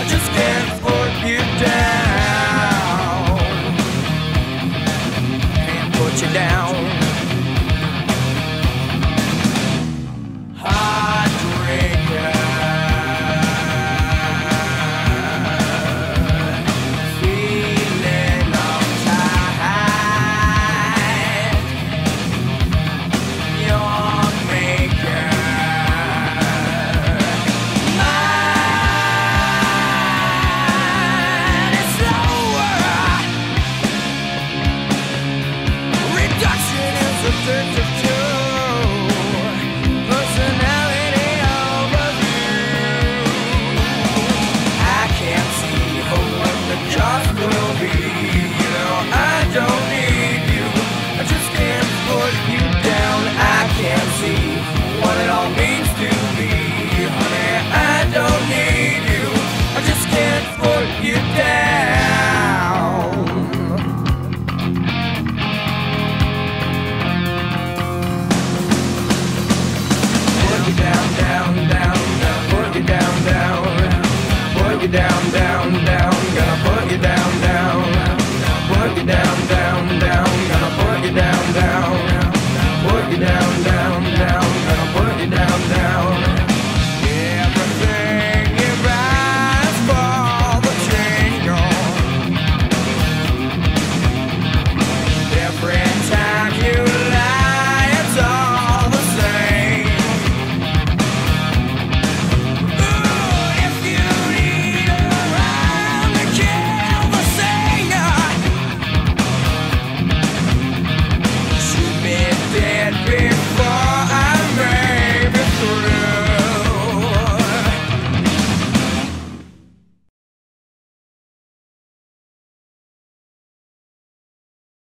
I just can't put you down. Can't put you down. Is addictive Put you down, down, down. Gonna put you down, down. Put you down, down, down. Gonna put you down, down. Put you down,